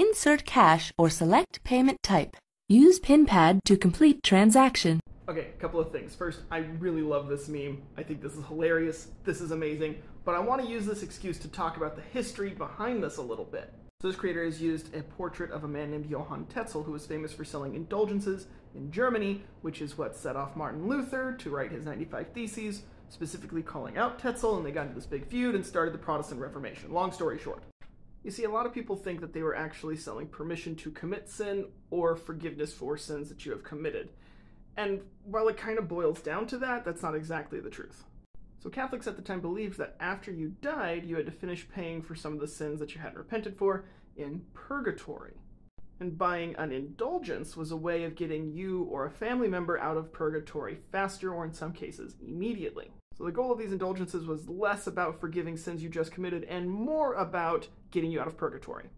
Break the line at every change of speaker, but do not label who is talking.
Insert cash or select payment type. Use PinPad to complete transaction.
Okay, a couple of things. First, I really love this meme. I think this is hilarious. This is amazing. But I want to use this excuse to talk about the history behind this a little bit. So this creator has used a portrait of a man named Johann Tetzel, who was famous for selling indulgences in Germany, which is what set off Martin Luther to write his 95 Theses, specifically calling out Tetzel, and they got into this big feud and started the Protestant Reformation. Long story short. You see, a lot of people think that they were actually selling permission to commit sin or forgiveness for sins that you have committed. And while it kind of boils down to that, that's not exactly the truth. So Catholics at the time believed that after you died, you had to finish paying for some of the sins that you hadn't repented for in purgatory. And buying an indulgence was a way of getting you or a family member out of purgatory faster, or in some cases, immediately. So the goal of these indulgences was less about forgiving sins you just committed and more about getting you out of purgatory.